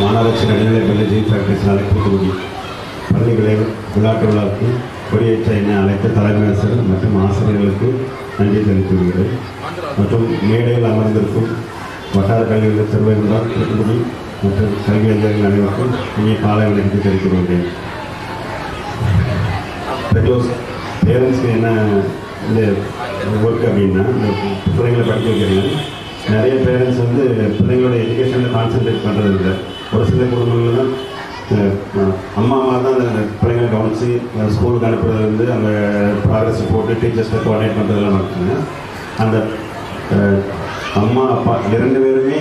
மாநகராட்சி நடுநிலை பள்ளி ஜி ஃபேக்டரிஸ் தூத்துக்குடி. பள்ளி விளையாட்டு விழாவுக்கு கொடியேற்ற என்னை அழைத்த தலைமை ஆசிரியர் மற்றும் ஆசிரியர்களுக்கு நன்றி தெரிவித்துள்ளேன் மற்றும் மேடையில் அமர்ந்திருக்கும் வட்டார கல்வி செல்வதால் தூத்துக்குடி மற்றும் கல்வி அதிகாரிகள் அனைவருக்கும் இங்கே காலை வணக்கத்தை தெரிவித்துக் கொள்கிறேன் பெற்றோர்ஸ் பேரண்ட்ஸ்க்கு என்ன இந்த ஒர்க் அப்படின்னா இந்த பிள்ளைங்களை படிக்க வைக்கிறீங்க. நிறைய பேரண்ட்ஸ் வந்து பிள்ளைங்களோட எஜுகேஷனில் கான்சென்ட்ரேட் பண்ணுறது இல்லை ஒரு சில குடும்பங்களில் அம்மா அம்மா தான் அந்த பிள்ளைங்களை கவனித்து ஸ்கூலுக்கு அனுப்புறது வந்து அந்த ப்ராக்ரஸ் போட்டு டீச்சர்ஸை கோஆர்டினேட் பண்ணுறதுலாம் நடக்குங்க அந்த அம்மா அப்பா இரண்டு பேருமே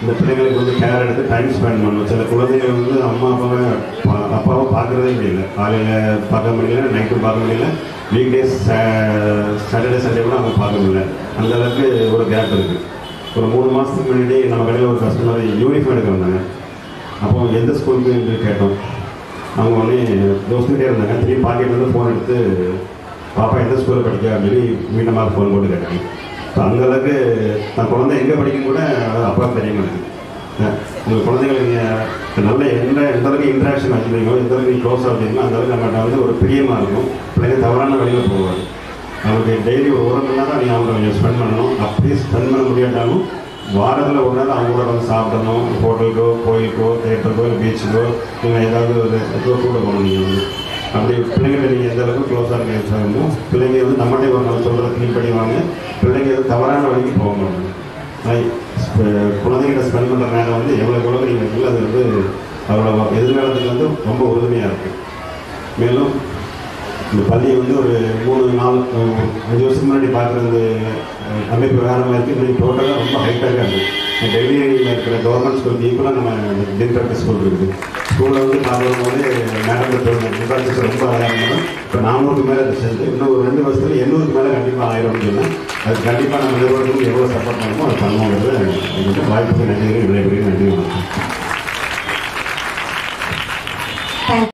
இந்த பிள்ளைங்களுக்கு வந்து கேர் எடுத்து டைம் ஸ்பெண்ட் பண்ணணும். சில குழந்தைகள் வந்து அம்மா அப்பாவை பா- அப்பாவை பார்க்குறதே முடியல. காலையில் பார்க்க முடியல நைட்டும் பார்க்க முடியல. வீக் டேஸ் சாட்டர்டே சண்டே கூட அவங்க பார்க்க முடியல. அந்த அளவுக்கு ஒரு கேப் இருக்குது ஒரு மூணு மாதத்துக்கு முன்னாடி நம்ம கடையில் ஒரு கஸ்டமர் யூனிஃபார்ம் எடுக்க வந்தாங்க. அப்போ எந்த ஸ்கூலுக்கு என்று கேட்டோம். அவங்க உடனே யோசிச்சுட்டே இருந்தாங்க. திரும்பி பாக்கெட்லேருந்து ஃபோன் எடுத்து பாப்பா எந்த ஸ்கூலில் படிக்க அப்படின்னு மீனமாக ஃபோன் போட்டு கேட்டாங்க. ஸோ அந்தளவுக்கு நான் குழந்தை எங்கே படிக்கும் கூட அப்பா தெரியும் எனக்கு. உங்கள் குழந்தைகள் நீங்கள் நல்ல எந்த எந்த அளவுக்கு இன்ட்ராக்ஷன் வச்சுருக்கீங்களோ எந்த அளவுக்கு நீங்கள் க்ளோஸ் வச்சுருக்கீங்களோ அந்த அளவுக்கு நம்மகிட்ட வந்து ஒரு பிரியமாக இருக்கும். பிள்ளைங்க தவறான வழியில் போவாங்க அவங்களுக்கு டெய்லி ஒரு உரம் மணி நேரம் நீங்கள் அவங்க கொஞ்சம் ஸ்பெண்ட் பண்ணணும். அப்படியே ஸ்பெண்ட் பண்ண முடியாட்டாலும் வாரத்தில் ஒரு நாள் அவங்க கூட வந்து சாப்பிடணும் ஹோட்டலுக்கோ கோயிலுக்கோ தேட்டருக்கோ இல்லை பீச்சுக்கோ நீங்கள் ஏதாவது ஒரு இதுக்கோ கூட போகணும் நீங்கள் வந்து. அப்படி பிள்ளைங்கிட்ட நீங்கள் எந்த அளவுக்கு க்ளோஸாக இருக்க இருக்கீங்க பிள்ளைங்க வந்து நம்மகிட்ட ஒரு நாள் சொல்கிற க்ளீன் பண்ணி வாங்க. பிள்ளைங்க எதுவும் தவறான வழிக்கு போக மாட்டாங்க. குழந்தைகிட்ட ஸ்பெண்ட் பண்ணுற நேரம் வந்து எவ்வளோ எவ்வளோ நீங்கள் வைக்கல அது வந்து அவ்வளோ எதிர்காலத்துக்கு வந்து ரொம்ப உறுதுணையாக இருக்குது மேலும் இந்த பள்ளியை வந்து ஒரு மூணு நாள் அஞ்சு வருஷத்துக்கு முன்னாடி பார்க்குறது அமைப்பு விவகாரமாக இருக்குது இன்னைக்கு டோட்டலாக ரொம்ப ஹைட்டாக இருக்குது டெல்லி இருக்கிற கவர்மெண்ட் ஸ்கூலுக்கு ஈக்குவலாக நம்ம டின்ஃபெக்ட் ஸ்கூல் இருக்குது. ஸ்கூலில் வந்து பார்க்கும்போது மேடம் இன்ஃப்ராஸ்ட்ரக்சர் ரொம்ப அழகாக இப்போ நானூறுக்கு மேலே சேர்ந்து இன்னும் ஒரு ரெண்டு வருஷத்துல எண்ணூறுக்கு மேலே கண்டிப்பாக ஆயிரம். அப்படின்னா அது கண்டிப்பாக நம்ம நிறுவனத்துக்கு எவ்வளோ சப்போர்ட் பண்ணுமோ அது பண்ணுவோங்கிறது எங்களுக்கு வாய்ப்புக்கு நன்றி விடைபெறுகிறேன் நன்றி வணக்கம்